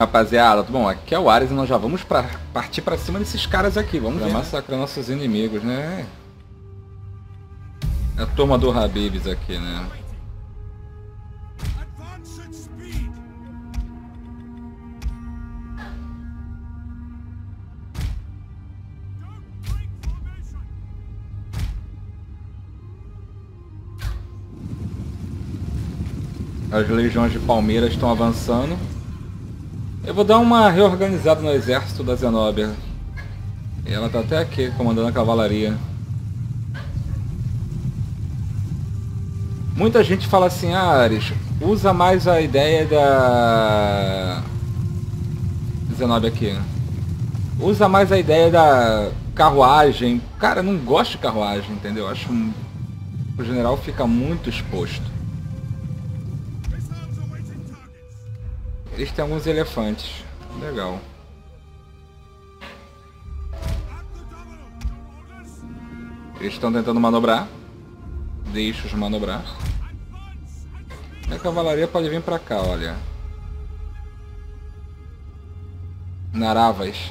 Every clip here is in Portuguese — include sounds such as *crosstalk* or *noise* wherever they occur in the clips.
Rapaziada, bom, aqui é o Ares e nós já vamos pra, partir pra cima desses caras aqui. Vamos ver, massacrar nossos inimigos, né? É a turma do Habibs aqui, né? As legiões de Palmeiras estão avançando. Eu vou dar uma reorganizada no exército da Zenobia. Ela tá até aqui, comandando a cavalaria. Muita gente fala assim, ah, Ares, usa mais a ideia da... Zenobia aqui. Usa mais a ideia da carruagem. Cara, não gosto de carruagem, entendeu? Acho um... o general fica muito exposto. Eles têm alguns elefantes. Legal. Eles estão tentando manobrar. Deixa-os manobrar. A cavalaria pode vir pra cá, olha. Naravas.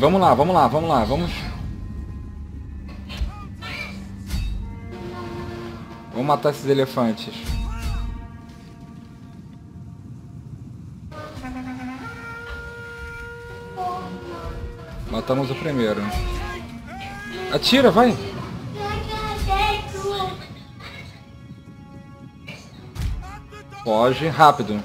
Vamos lá, vamos lá, vamos lá, vamos. Vamos matar esses elefantes. Matamos o primeiro. Atira, vai! Foge rápido.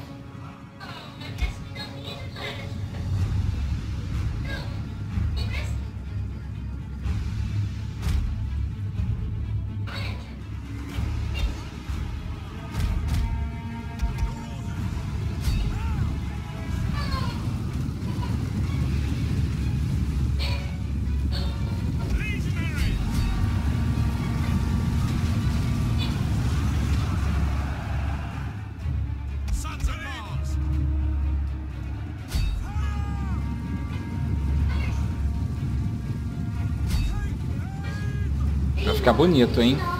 Bonito, hein?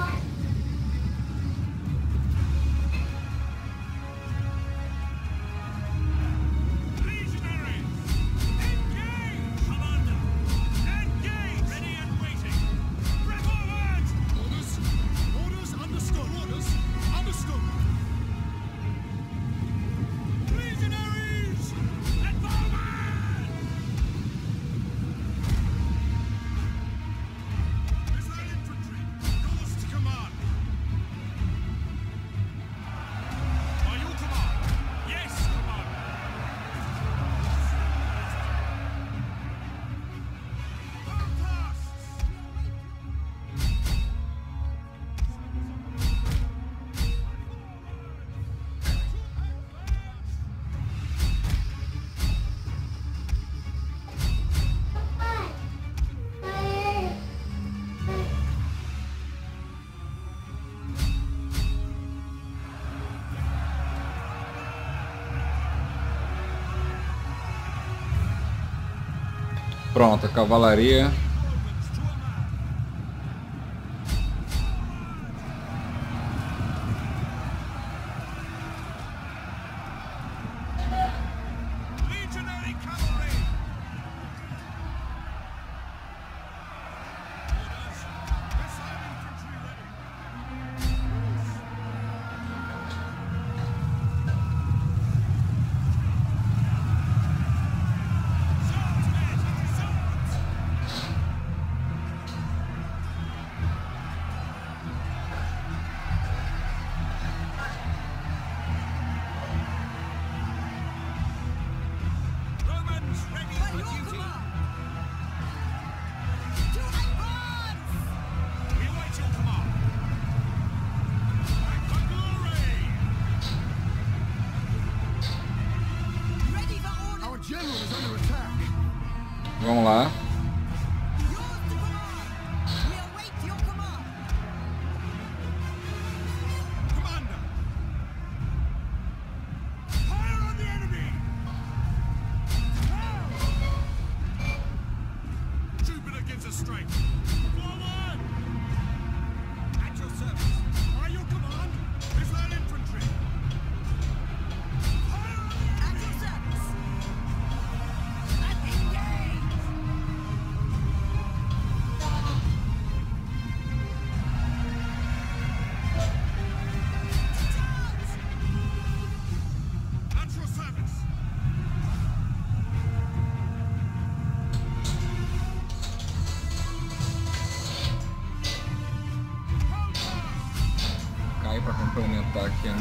Pronto, a cavalaria.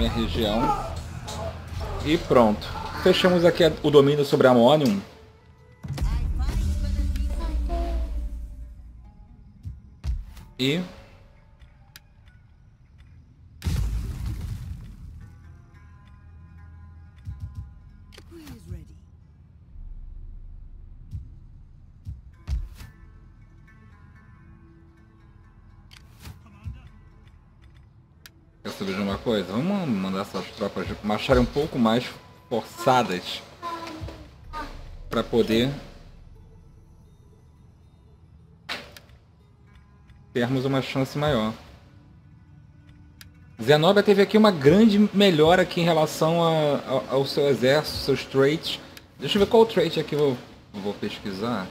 Minha região. E pronto. Fechamos aqui o domínio sobre Ammonium. E marcharem um pouco mais forçadas para poder termos uma chance maior. Zenobia teve aqui uma grande melhora aqui em relação a- a- ao seu exército, seus traits. Deixa eu ver qual trait aqui eu vou, vou pesquisar.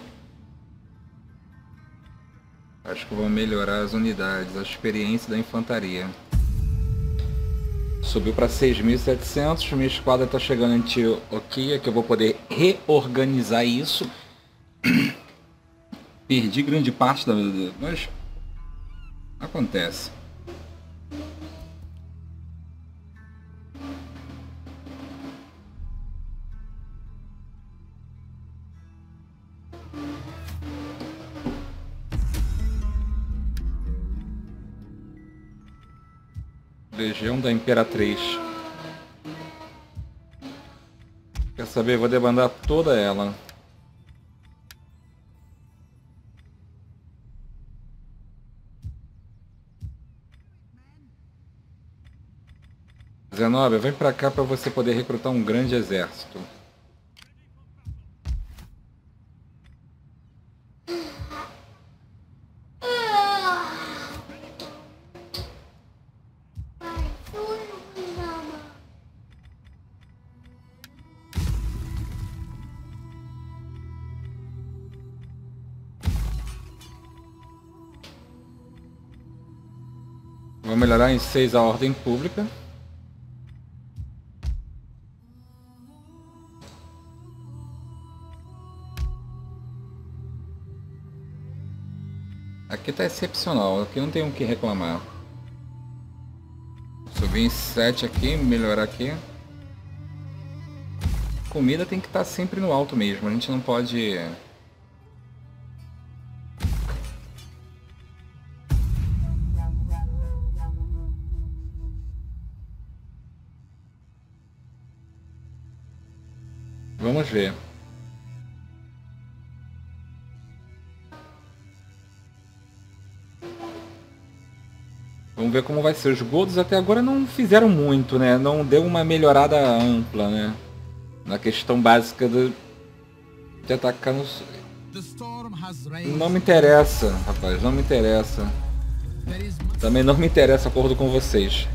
Acho que vou melhorar as unidades, a experiência da infantaria. Subiu para 6.700, minha esquadra está chegando em Antioquia, que eu vou poder reorganizar isso. *coughs* Perdi grande parte da... Mas... Acontece. Legião da Imperatriz. Quer saber? Vou debandar toda ela. Zenobia, vem pra cá pra você poder recrutar um grande exército. Vou melhorar em 6 a ordem pública. Aqui tá excepcional, aqui não tem o que reclamar. Subir em 7 aqui, melhorar aqui. Comida tem que estar sempre no alto mesmo, a gente não pode... Ver como vai ser. Os Golds até agora não fizeram muito, né? Não deu uma melhorada ampla, né? Na questão básica do... de atacar nos... Não me interessa, rapaz. Não me interessa. Também não me interessa, acordo com vocês.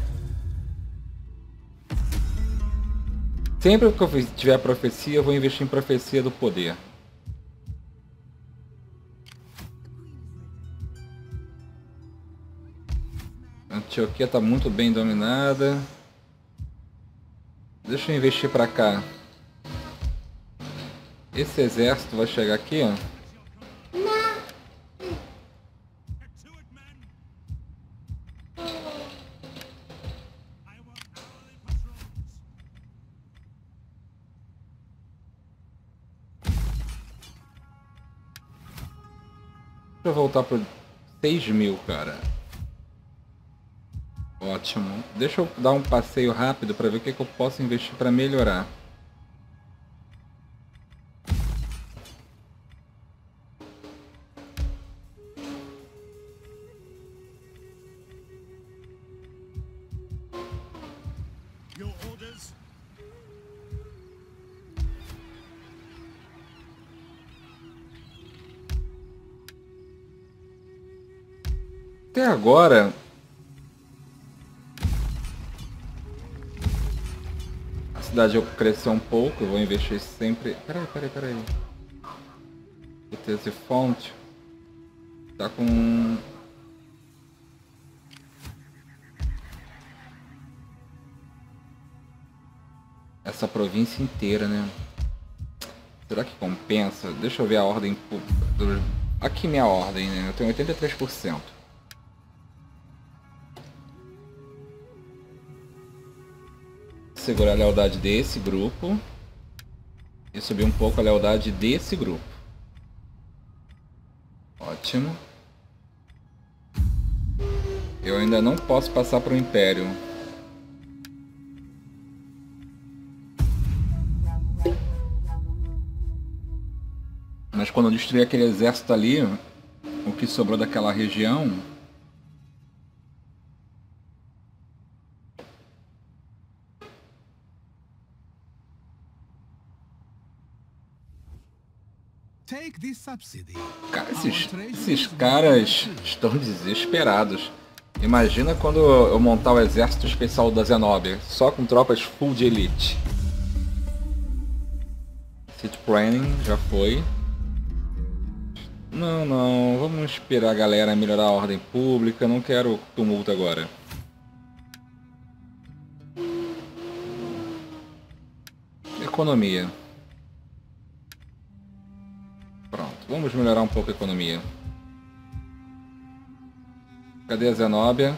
Sempre que eu tiver profecia, eu vou investir em profecia do poder. Antioquia está muito bem dominada. Deixa eu investir para cá. Esse exército vai chegar aqui, ó. Deixa eu voltar pro 6 mil, cara. Ótimo. Deixa eu dar um passeio rápido para ver o que, que eu posso investir para melhorar. Até agora. A cidade cresceu um pouco, eu vou investir sempre. Peraí, peraí, peraí. Esse fonte. Tá com. Essa província inteira, né? Será que compensa? Deixa eu ver a ordem pública. Aqui minha ordem, né? Eu tenho 83%. Segurar a lealdade desse grupo. E subir um pouco a lealdade desse grupo. Ótimo. Eu ainda não posso passar para o Império. Mas quando eu destruir aquele exército ali, o que sobrou daquela região. Cara, esses, esses caras estão desesperados. Imagina quando eu montar o exército especial da Zenobia, só com tropas full de elite. City Planning já foi. Não, não, vamos esperar a galera melhorar a ordem pública, não quero tumulto agora. Economia. Vamos melhorar um pouco a economia. Cadê a Zenóbia?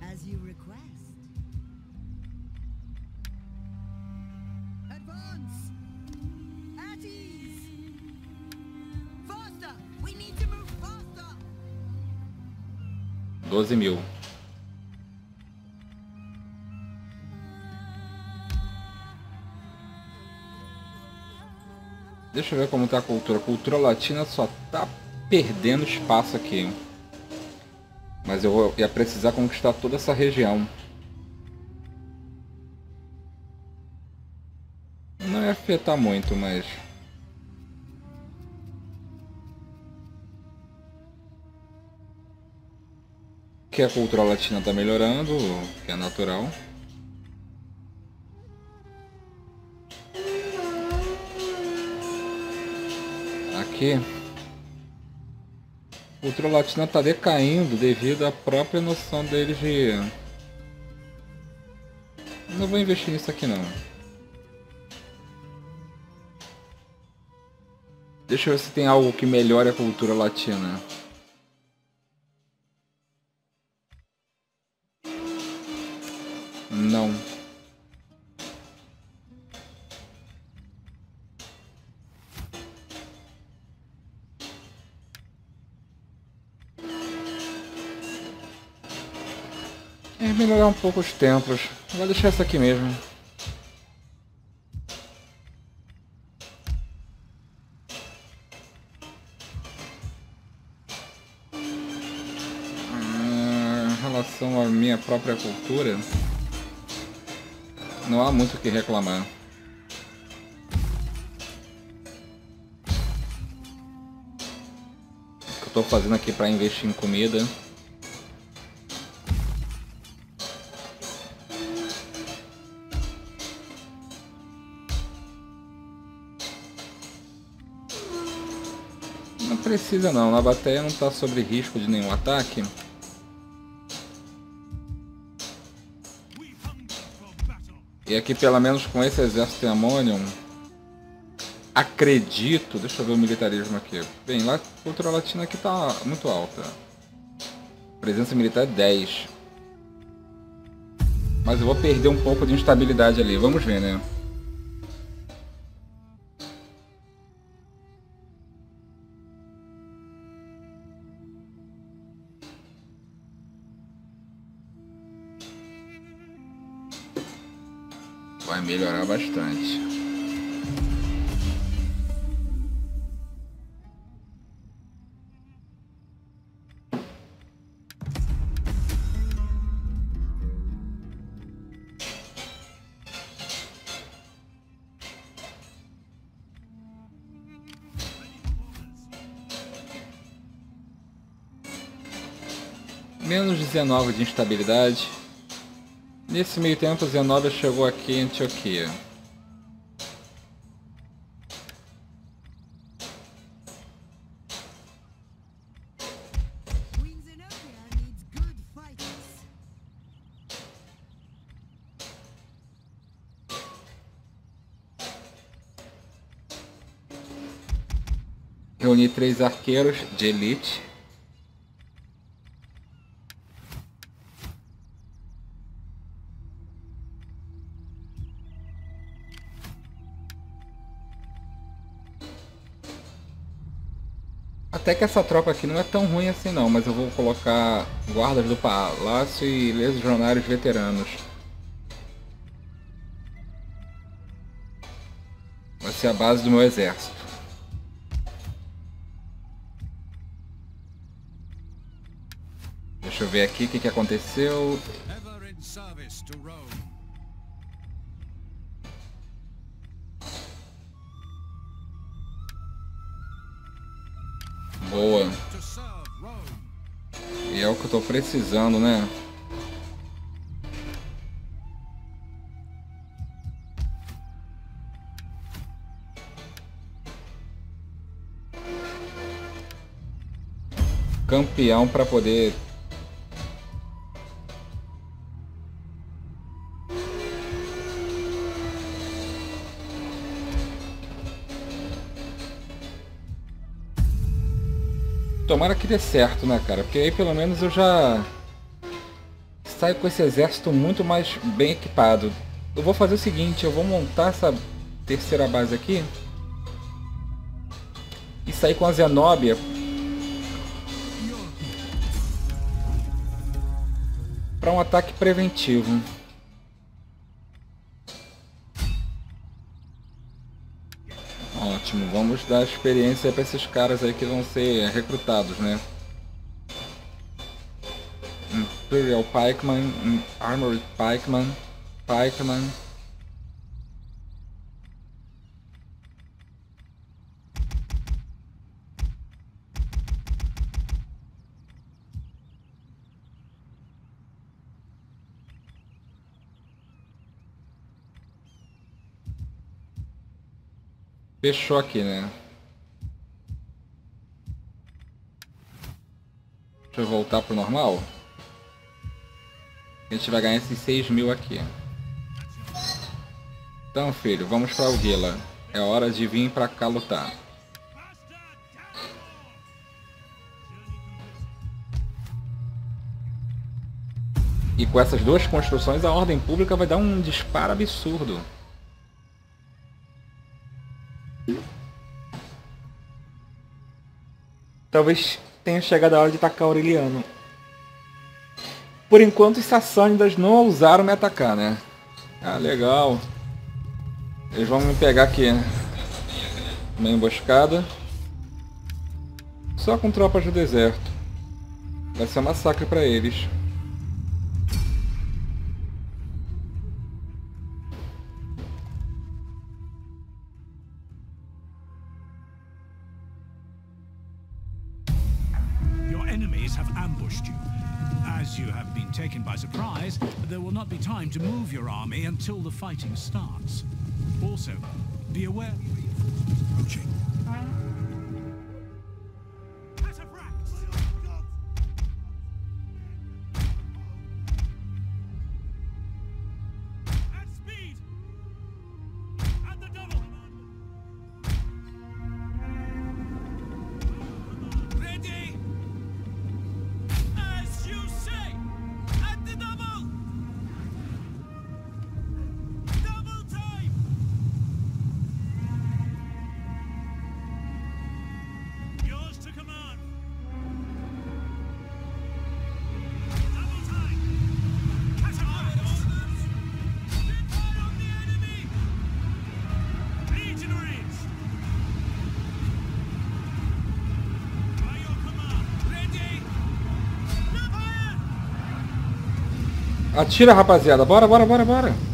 As you Deixa eu ver como tá a cultura. A cultura latina só tá perdendo espaço aqui. Mas eu vou- ia precisar conquistar toda essa região. Não ia afetar muito, mas... Que a cultura latina tá melhorando, que é natural. Aqui. A cultura latina tá decaindo devido à própria noção deles de... Não vou investir nisso aqui não. Deixa eu ver se tem algo que melhore a cultura latina. Melhorar um pouco os templos. Vou deixar isso aqui mesmo. Ah, Em relação à minha própria cultura, não há muito o que reclamar. O que eu estou fazendo aqui para investir em comida. Precisa não, na bateria não está sob risco de nenhum ataque. E aqui, pelo menos com esse exército Ammonium, acredito... Deixa eu ver o militarismo aqui. Bem, lá, cultura latina aqui tá muito alta. Presença militar é 10. Mas eu vou perder um pouco de instabilidade ali. Vamos ver, né? devagar bastante. Menos 19 de instabilidade. Nesse meio tempo, Zenobia chegou aqui em Antioquia. Reuni três arqueiros de elite. Até que essa tropa aqui não é tão ruim assim não, mas eu vou colocar guardas do palácio e legionários veteranos. Vai ser a base do meu exército. Deixa eu ver aqui o que, que aconteceu. Boa. E é o que eu tô precisando, né? Campeão para poder Tomara que dê certo, né, cara? Porque aí pelo menos eu já saio com esse exército muito mais bem equipado. Eu vou fazer o seguinte, eu vou montar essa terceira base aqui e sair com a Zenobia para um ataque preventivo. Ótimo, vamos dar experiência para esses caras aí que vão ser recrutados, né? Imperial Pikeman, Armored Pikeman, Pikeman. Fechou aqui, né? Deixa eu voltar pro normal. A gente vai ganhar esses 6 mil aqui. Então, filho, vamos pra Alguila. É hora de vir pra cá lutar. E com essas duas construções, a ordem pública vai dar um disparo absurdo. Talvez tenha chegado a hora de atacar Aureliano. Por enquanto, os Sassânidas não ousaram me atacar, né? Ah, legal. Eles vão me pegar aqui. Uma emboscada. Só com tropas do deserto. Vai ser um massacre pra eles. Until the fighting starts. Also, be aware. Approaching. Atira, rapaziada. Bora, bora, bora, bora.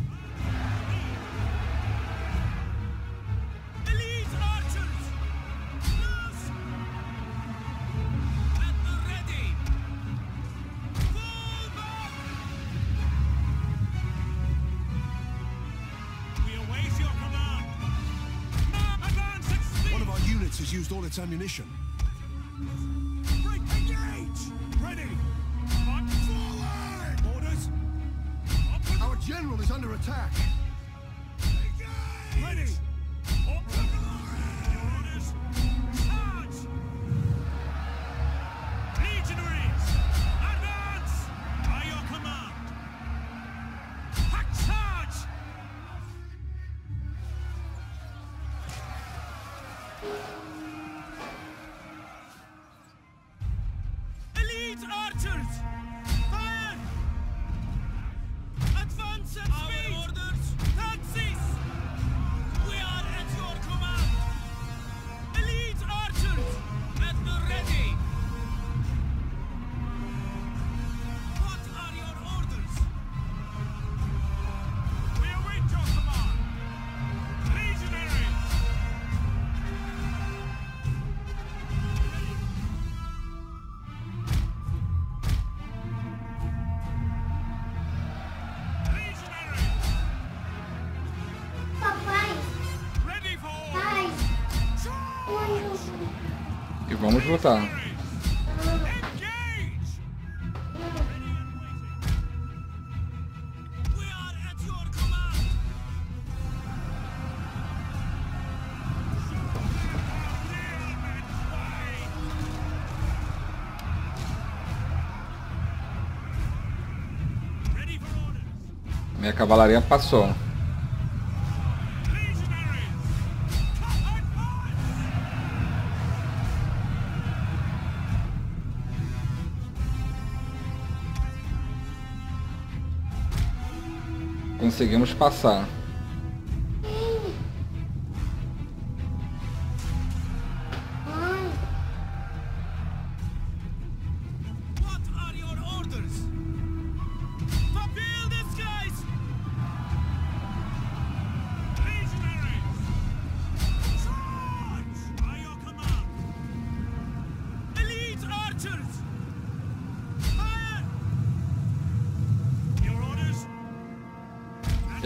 its ammunition. lutar. Minha cavalaria passou. conseguimos passar.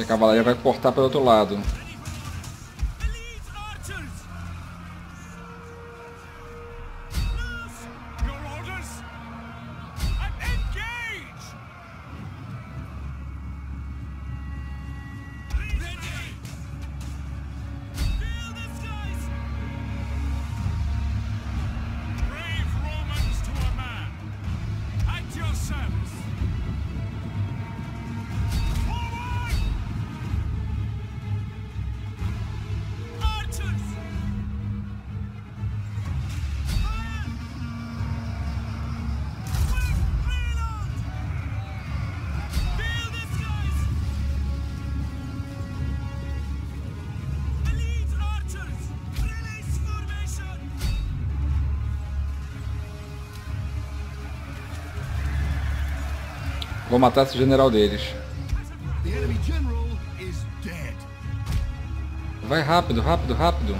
a cavalaria vai cortar pelo outro lado. Vou matar esse general deles. Vai rápido, rápido, rápido.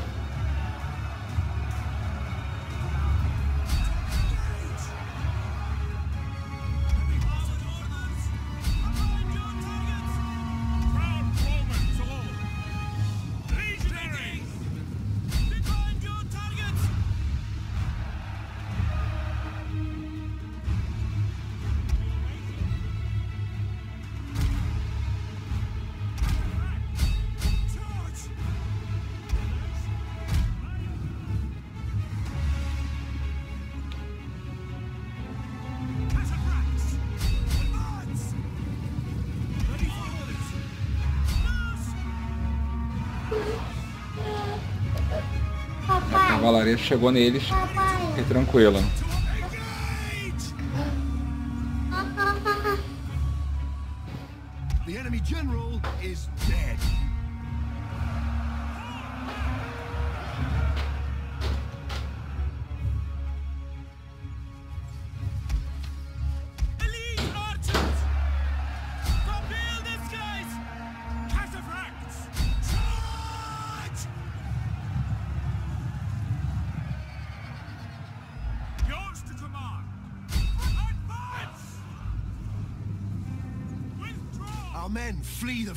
Chegou neles. Fiquei tranquilo. The enemy general is dead.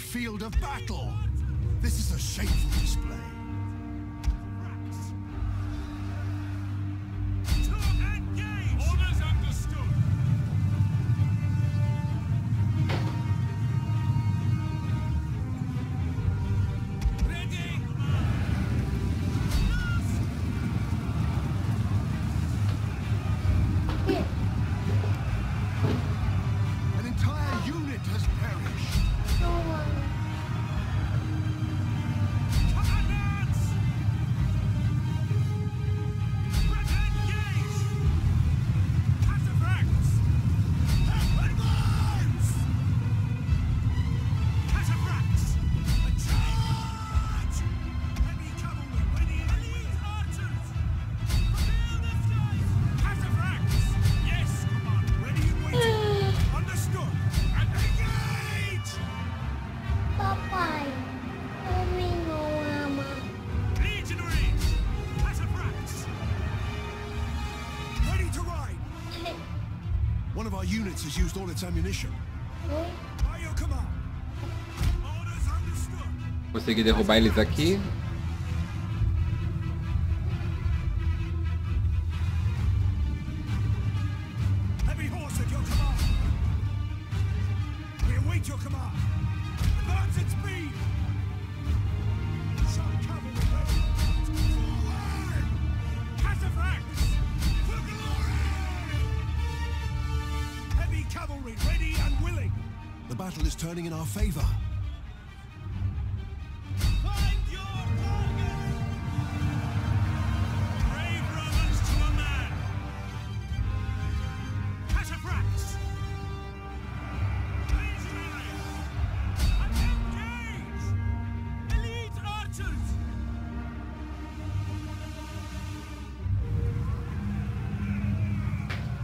Field of battle. This is a shameful display. Used all its ammunition. By your command! Orders understood! Consegui derrubar eles aqui.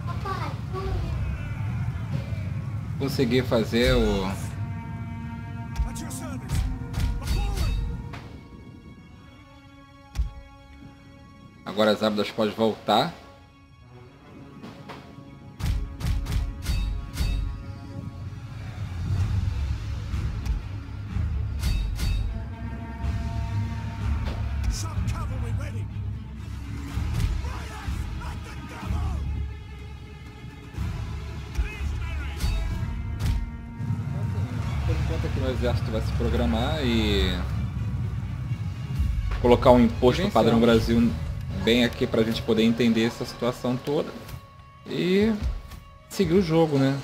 Papai. Consegui fazer o. aqui no exército vai se programar e colocar um imposto padrão Brasil bem aqui pra gente poder entender essa situação toda e seguir o jogo, né?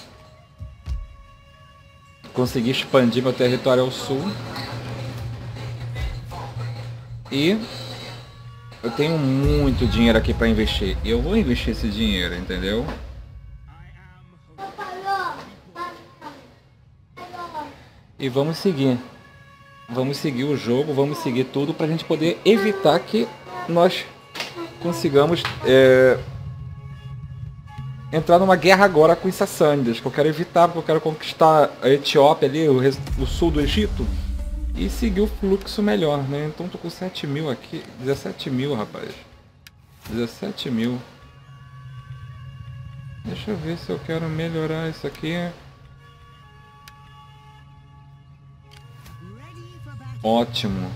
Conseguir expandir meu território ao sul. E eu tenho muito dinheiro aqui pra investir. E eu vou investir esse dinheiro, entendeu? E vamos seguir. Vamos seguir o jogo, vamos seguir tudo pra gente poder evitar que nós consigamos é, entrar numa guerra agora com os Sassânidas, que eu quero evitar, porque eu quero conquistar a Etiópia ali, o, o sul do Egito, e seguir o fluxo melhor, né? Então tô com 7 mil aqui, 17 mil, rapaz. 17 mil. Deixa eu ver se eu quero melhorar isso aqui. Ótimo.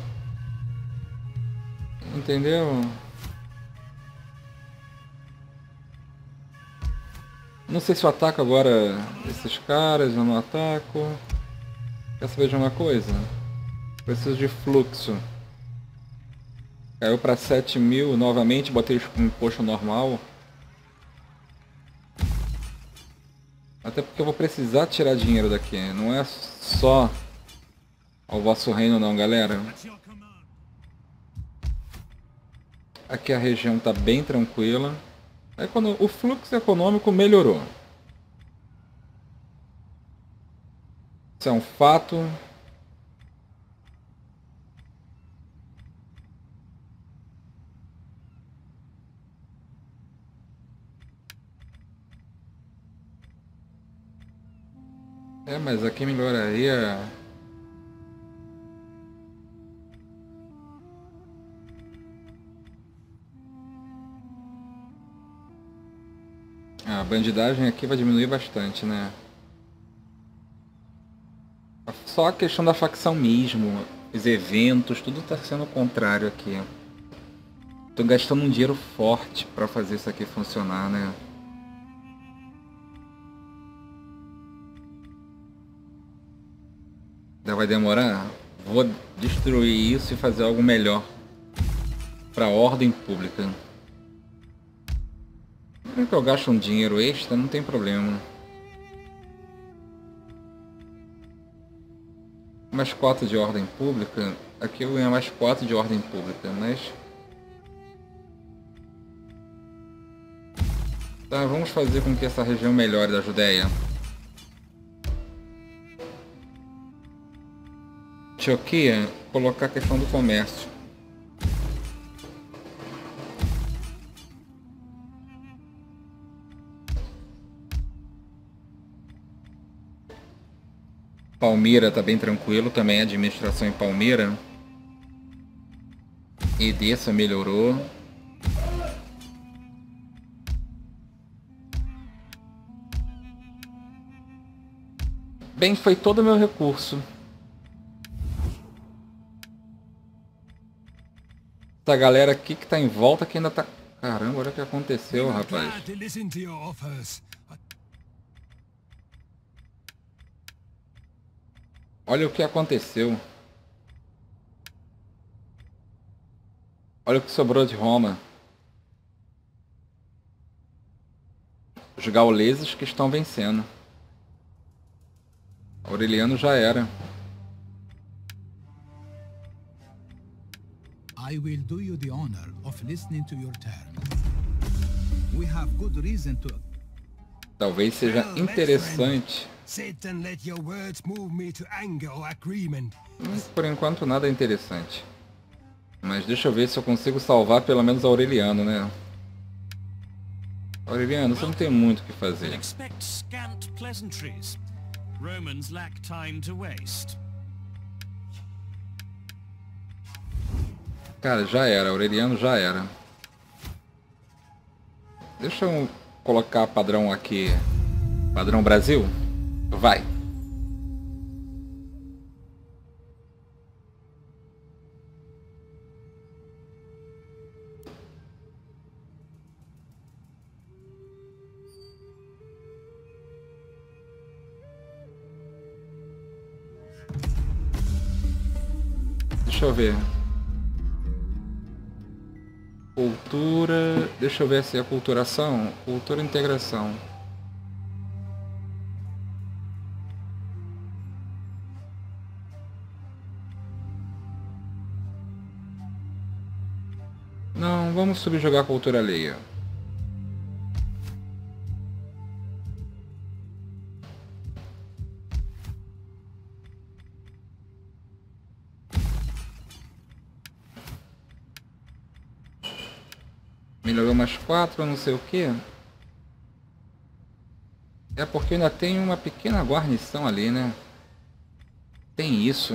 Entendeu? Não sei se eu ataco agora esses caras, eu não ataco. Quer saber de uma coisa? Preciso de fluxo. Caiu para 7 mil novamente, botei o imposto normal. Até porque eu vou precisar tirar dinheiro daqui. Não é só ao vosso reino não, galera. Aqui a região tá bem tranquila. O fluxo econômico melhorou. Isso é um fato. É, mas aqui melhoraria. A bandidagem aqui vai diminuir bastante, né? Só a questão da facção mesmo, os eventos, tudo tá sendo o contrário aqui. Tô gastando um dinheiro forte pra fazer isso aqui funcionar, né? Ainda vai demorar? Vou destruir isso e fazer algo melhor para a ordem pública. Mesmo que eu gaste um dinheiro extra, não tem problema. Mais 4 de ordem pública. Aqui eu ganho mais 4 de ordem pública, mas... Tá, vamos fazer com que essa região melhore da Judéia. Antioquia, colocar a questão do comércio. Palmeira tá bem tranquilo, também administração em Palmeira. Edessa melhorou. Bem, foi todo o meu recurso. Essa galera aqui que tá em volta que ainda tá... Caramba, olha o que aconteceu, rapaz. glad to listen to your offers. Olha o que aconteceu. Olha o que sobrou de Roma. Os gauleses que estão vencendo. Aureliano já era. I will do you the honor of listening to your terms. We have good reason to Talvez seja interessante. Hum, Por enquanto nada interessante. Mas deixa eu ver se eu consigo salvar pelo menos Aureliano, né? Aureliano, você não tem muito o que fazer. Romans lack time to waste. Cara, já era. Aureliano já era. Deixa eu colocar padrão aqui. Padrão Brasil? Vai. Deixa eu ver. Cultura. Deixa eu ver se é culturação. Cultura integração. Não, vamos subjugar a cultura alheia. Mais 4, não sei o que. É porque ainda tem uma pequena guarnição ali, né? Tem isso.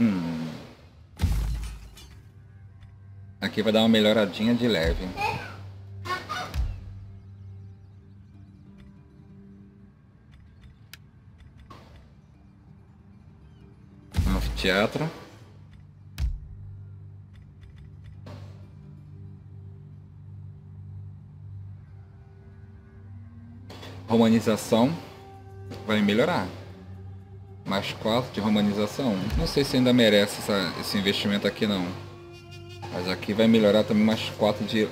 Hum. Aqui vai dar uma melhoradinha de leve. Anfiteatro. romanização vai melhorar. Mais 4 de romanização. Não sei se ainda merece essa, esse investimento aqui não. Mas aqui vai melhorar também mais 4 de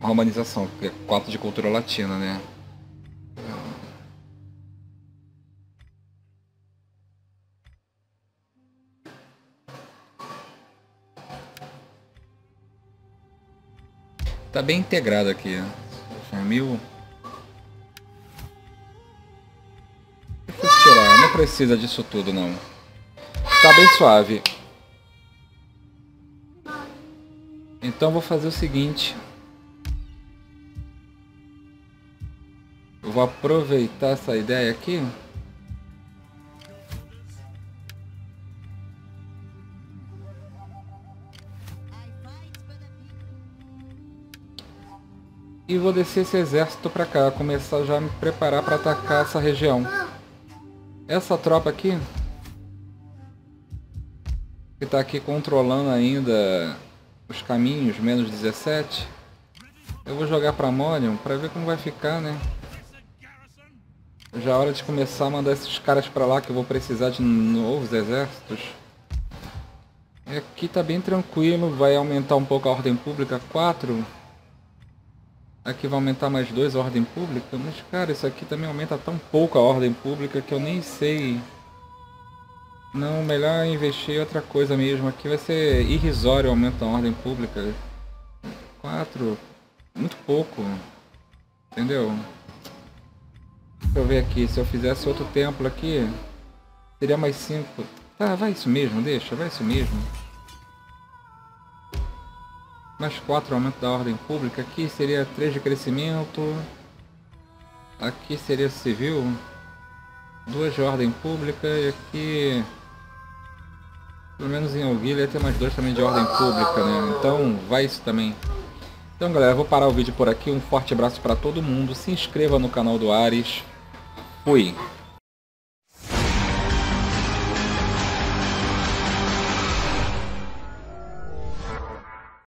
romanização, porque é 4 de cultura latina, né? Tá bem integrado aqui. Né? Mil não precisa disso tudo não. Tá bem suave. Então vou fazer o seguinte. Eu vou aproveitar essa ideia aqui. E vou descer esse exército pra cá, começar já a me preparar para atacar essa região. Essa tropa aqui, que tá aqui controlando ainda os caminhos, menos 17, eu vou jogar pra Morion pra ver como vai ficar, né? Já é hora de começar a mandar esses caras pra lá que eu vou precisar de novos exércitos. E aqui tá bem tranquilo, vai aumentar um pouco a ordem pública, 4. Aqui vai aumentar mais 2 a ordem pública, mas cara, isso aqui também aumenta tão pouco a ordem pública que eu nem sei. Não, melhor investir em outra coisa mesmo. Aqui vai ser irrisório o aumento da ordem pública. 4, muito pouco. Entendeu? Deixa eu ver aqui, se eu fizesse outro templo aqui, seria mais 5. Tá, vai isso mesmo, deixa, vai isso mesmo. Mais 4 aumento da ordem pública, aqui seria 3 de crescimento. Aqui seria civil. 2 de ordem pública e aqui... Pelo menos em Alvila ia ter mais 2 também de ordem pública, né? Então vai isso também. Então galera, vou parar o vídeo por aqui. Um forte abraço para todo mundo. Se inscreva no canal do Ares. Fui.